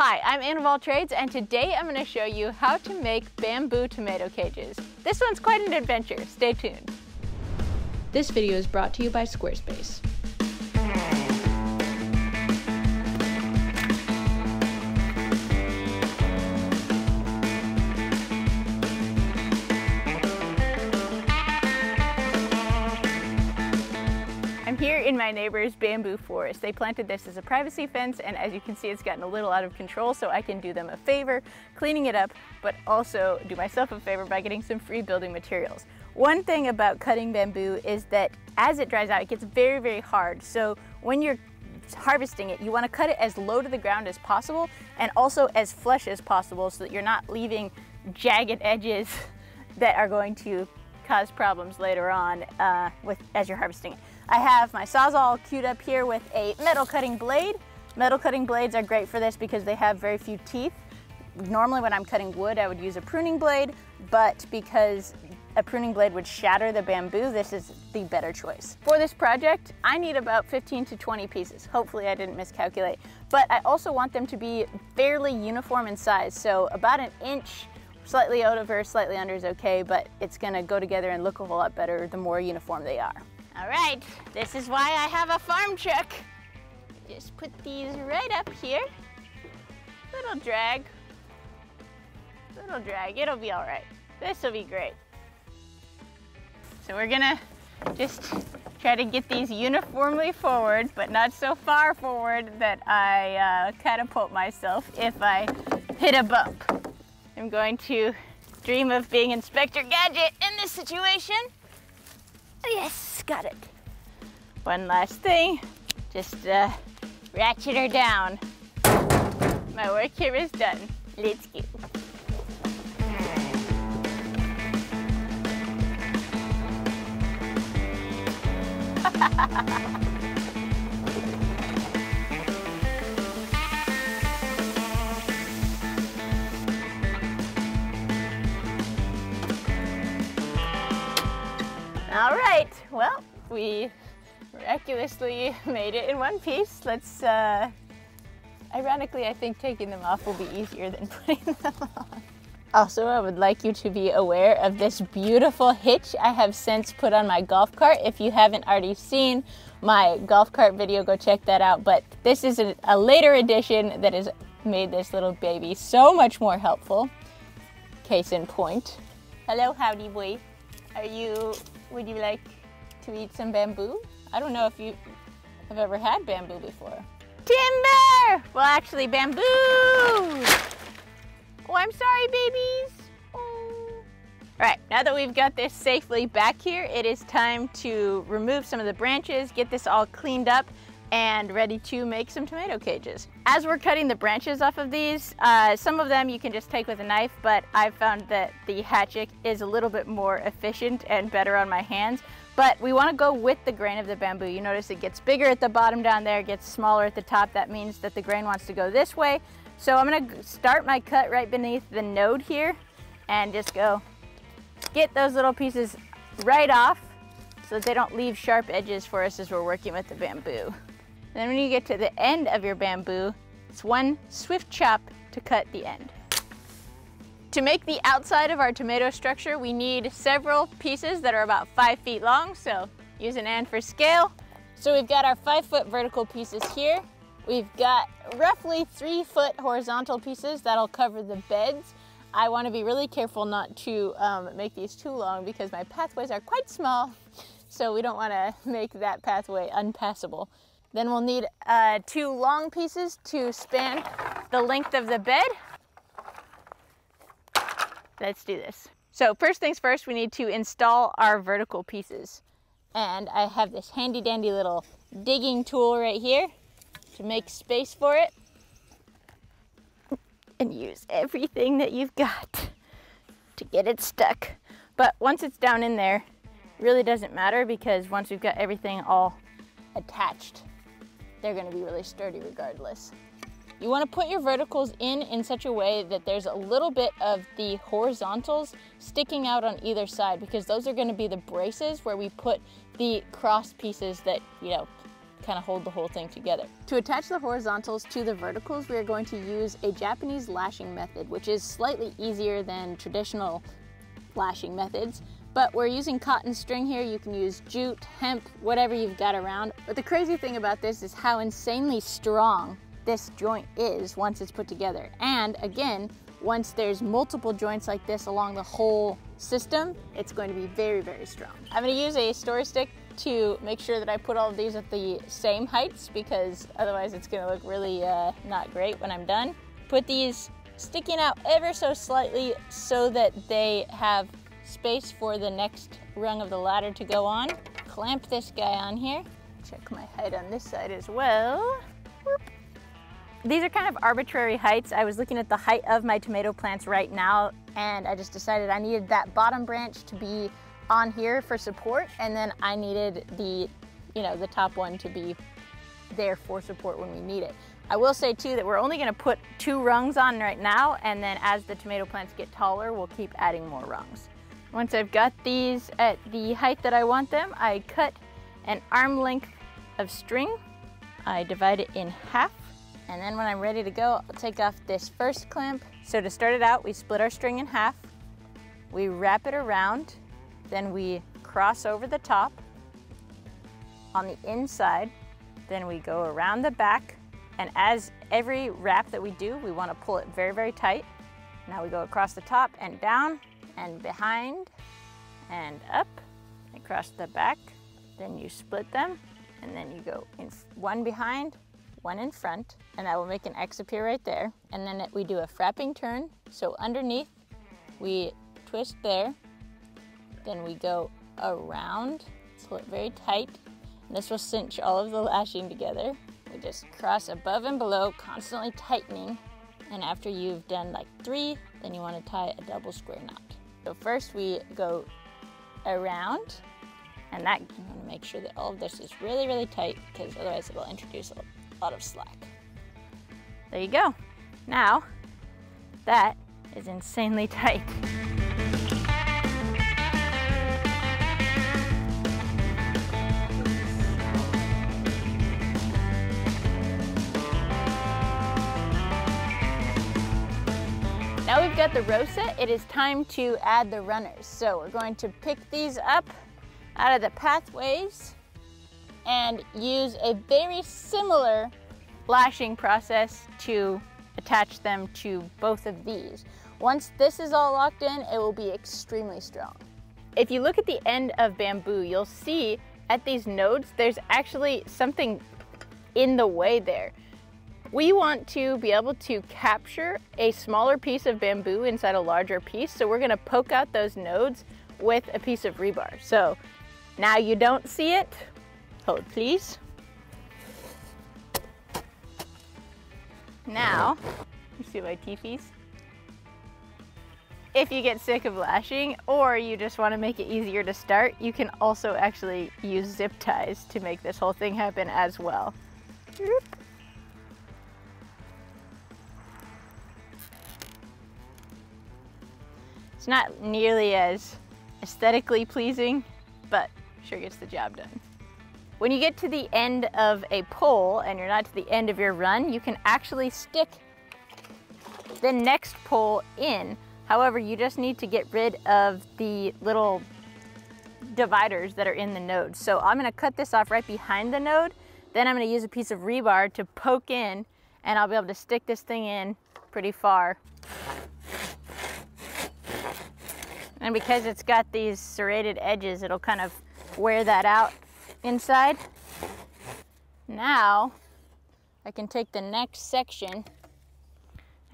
Hi, I'm Anne of All Trades and today I'm going to show you how to make bamboo tomato cages. This one's quite an adventure, stay tuned. This video is brought to you by Squarespace. Here in my neighbor's bamboo forest. They planted this as a privacy fence and as you can see it's gotten a little out of control so I can do them a favor cleaning it up but also do myself a favor by getting some free building materials. One thing about cutting bamboo is that as it dries out it gets very very hard so when you're harvesting it you want to cut it as low to the ground as possible and also as flush as possible so that you're not leaving jagged edges that are going to cause problems later on uh, with as you're harvesting it. I have my Sawzall queued up here with a metal cutting blade. Metal cutting blades are great for this because they have very few teeth. Normally when I'm cutting wood, I would use a pruning blade, but because a pruning blade would shatter the bamboo, this is the better choice. For this project, I need about 15 to 20 pieces. Hopefully I didn't miscalculate. But I also want them to be fairly uniform in size. So about an inch, slightly over, or slightly under is okay, but it's gonna go together and look a whole lot better the more uniform they are. All right, this is why I have a farm truck. Just put these right up here. Little drag, little drag, it'll be all right. This will be great. So we're gonna just try to get these uniformly forward, but not so far forward that I uh, catapult myself if I hit a bump. I'm going to dream of being Inspector Gadget in this situation. Oh yes, got it. One last thing, just uh, ratchet her down. My work here is done. Let's go. All well, we miraculously made it in one piece. Let's, uh, ironically, I think taking them off will be easier than putting them on. Also, I would like you to be aware of this beautiful hitch I have since put on my golf cart. If you haven't already seen my golf cart video, go check that out. But this is a, a later edition that has made this little baby so much more helpful. Case in point. Hello, howdy boy. Are you, would you like to eat some bamboo? I don't know if you have ever had bamboo before. Timber! Well, actually, bamboo! Oh, I'm sorry, babies. Oh. All right, now that we've got this safely back here, it is time to remove some of the branches, get this all cleaned up, and ready to make some tomato cages. As we're cutting the branches off of these, uh, some of them you can just take with a knife, but I've found that the hatchet is a little bit more efficient and better on my hands. But we wanna go with the grain of the bamboo. You notice it gets bigger at the bottom down there, gets smaller at the top. That means that the grain wants to go this way. So I'm gonna start my cut right beneath the node here and just go get those little pieces right off so that they don't leave sharp edges for us as we're working with the bamboo. Then when you get to the end of your bamboo, it's one swift chop to cut the end. To make the outside of our tomato structure, we need several pieces that are about five feet long, so use an and for scale. So we've got our five foot vertical pieces here. We've got roughly three foot horizontal pieces that'll cover the beds. I wanna be really careful not to um, make these too long because my pathways are quite small, so we don't wanna make that pathway unpassable. Then we'll need uh, two long pieces to span the length of the bed. Let's do this. So first things first, we need to install our vertical pieces. And I have this handy dandy little digging tool right here to make space for it. And use everything that you've got to get it stuck. But once it's down in there, really doesn't matter because once we've got everything all attached, they're gonna be really sturdy regardless. You wanna put your verticals in in such a way that there's a little bit of the horizontals sticking out on either side because those are gonna be the braces where we put the cross pieces that, you know, kind of hold the whole thing together. To attach the horizontals to the verticals, we are going to use a Japanese lashing method, which is slightly easier than traditional lashing methods. But we're using cotton string here. You can use jute, hemp, whatever you've got around. But the crazy thing about this is how insanely strong this joint is once it's put together. And again, once there's multiple joints like this along the whole system, it's going to be very, very strong. I'm gonna use a story stick to make sure that I put all of these at the same heights because otherwise it's gonna look really uh, not great when I'm done. Put these sticking out ever so slightly so that they have space for the next rung of the ladder to go on. Clamp this guy on here. Check my height on this side as well. These are kind of arbitrary heights. I was looking at the height of my tomato plants right now and I just decided I needed that bottom branch to be on here for support and then I needed the, you know, the top one to be there for support when we need it. I will say too that we're only gonna put two rungs on right now and then as the tomato plants get taller, we'll keep adding more rungs. Once I've got these at the height that I want them, I cut an arm length of string. I divide it in half and then when I'm ready to go, I'll take off this first clamp. So to start it out, we split our string in half, we wrap it around, then we cross over the top on the inside, then we go around the back, and as every wrap that we do, we wanna pull it very, very tight. Now we go across the top and down, and behind, and up, across the back, then you split them, and then you go in one behind, one in front, and I will make an X appear right there. And then we do a frapping turn. So underneath, we twist there, then we go around, pull it very tight. And this will cinch all of the lashing together. We just cross above and below, constantly tightening. And after you've done like three, then you want to tie a double square knot. So first we go around, and that want to make sure that all of this is really, really tight because otherwise it will introduce a lot of slack. There you go. Now, that is insanely tight. Got the row set, it is time to add the runners. So we're going to pick these up out of the pathways and use a very similar lashing process to attach them to both of these. Once this is all locked in, it will be extremely strong. If you look at the end of bamboo, you'll see at these nodes, there's actually something in the way there. We want to be able to capture a smaller piece of bamboo inside a larger piece, so we're gonna poke out those nodes with a piece of rebar. So now you don't see it, Hold, please. Now, you see my teepees? If you get sick of lashing or you just want to make it easier to start, you can also actually use zip ties to make this whole thing happen as well. Not nearly as aesthetically pleasing, but sure gets the job done. When you get to the end of a pole and you're not to the end of your run, you can actually stick the next pole in. However, you just need to get rid of the little dividers that are in the node. So I'm gonna cut this off right behind the node. Then I'm gonna use a piece of rebar to poke in and I'll be able to stick this thing in pretty far. And because it's got these serrated edges, it'll kind of wear that out inside. Now I can take the next section,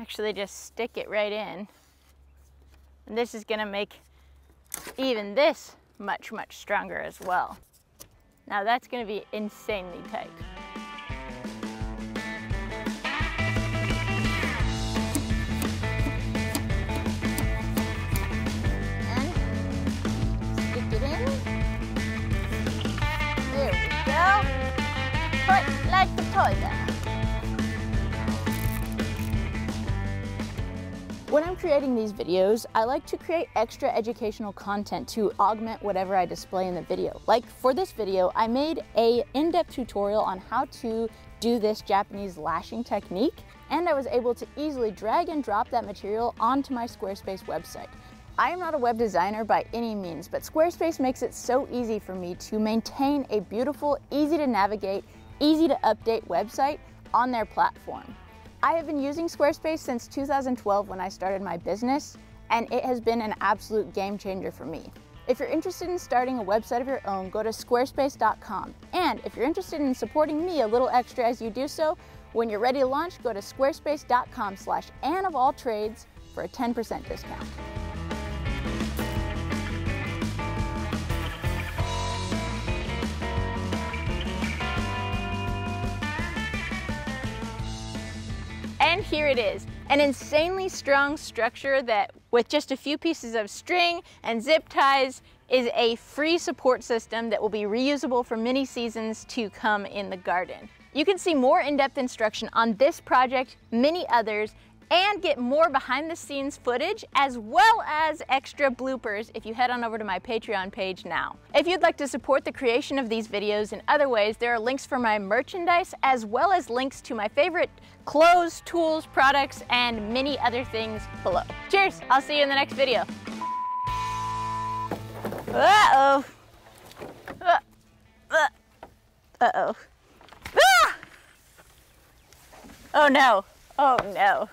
actually just stick it right in. And this is gonna make even this much, much stronger as well. Now that's gonna be insanely tight. foot like. When I'm creating these videos, I like to create extra educational content to augment whatever I display in the video. Like for this video, I made a in-depth tutorial on how to do this Japanese lashing technique, and I was able to easily drag and drop that material onto my Squarespace website. I am not a web designer by any means, but Squarespace makes it so easy for me to maintain a beautiful, easy to navigate, easy to update website on their platform. I have been using Squarespace since 2012 when I started my business, and it has been an absolute game changer for me. If you're interested in starting a website of your own, go to squarespace.com. And if you're interested in supporting me a little extra as you do so, when you're ready to launch, go to squarespace.com slash of all trades for a 10% discount. And here it is, an insanely strong structure that with just a few pieces of string and zip ties is a free support system that will be reusable for many seasons to come in the garden. You can see more in-depth instruction on this project, many others, and get more behind the scenes footage as well as extra bloopers if you head on over to my Patreon page now. If you'd like to support the creation of these videos in other ways, there are links for my merchandise as well as links to my favorite clothes, tools, products, and many other things below. Cheers, I'll see you in the next video. Uh-oh. Uh-oh. Ah! Oh no. Oh no.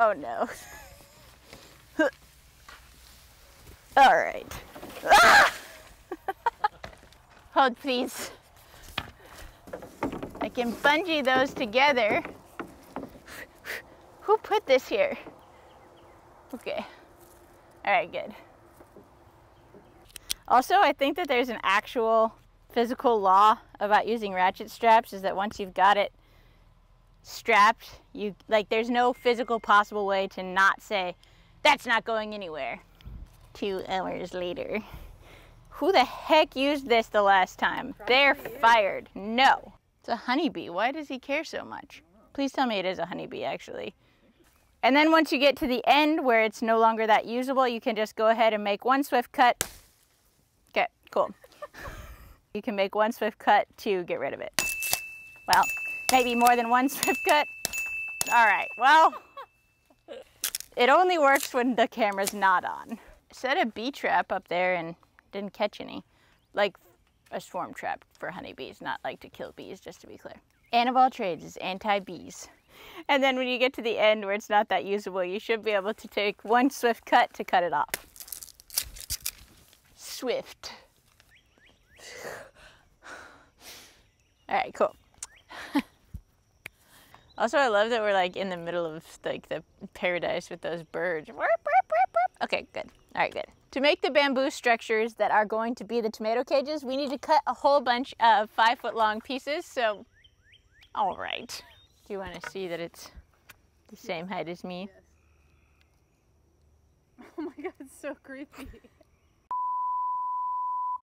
Oh no. All right. Ah! Hold please. I can bungee those together. Who put this here? Okay. All right, good. Also, I think that there's an actual physical law about using ratchet straps is that once you've got it strapped, you like there's no physical possible way to not say that's not going anywhere. Two hours later. Who the heck used this the last time? Probably They're fired. No. It's a honeybee. Why does he care so much? Please tell me it is a honeybee actually. And then once you get to the end where it's no longer that usable, you can just go ahead and make one swift cut. Okay, cool. you can make one swift cut to get rid of it. Well, maybe more than one swift cut. All right, well, it only works when the camera's not on. Set a bee trap up there and didn't catch any. Like a swarm trap for honeybees, not like to kill bees, just to be clear. Anne of all trades is anti-bees. And then when you get to the end where it's not that usable, you should be able to take one swift cut to cut it off. Swift. All right, cool. Also, I love that we're like in the middle of like the paradise with those birds. Okay, good. All right, good. To make the bamboo structures that are going to be the tomato cages, we need to cut a whole bunch of five foot long pieces. So, all right. Do you want to see that it's the same height as me? Yes. Oh my god, it's so creepy.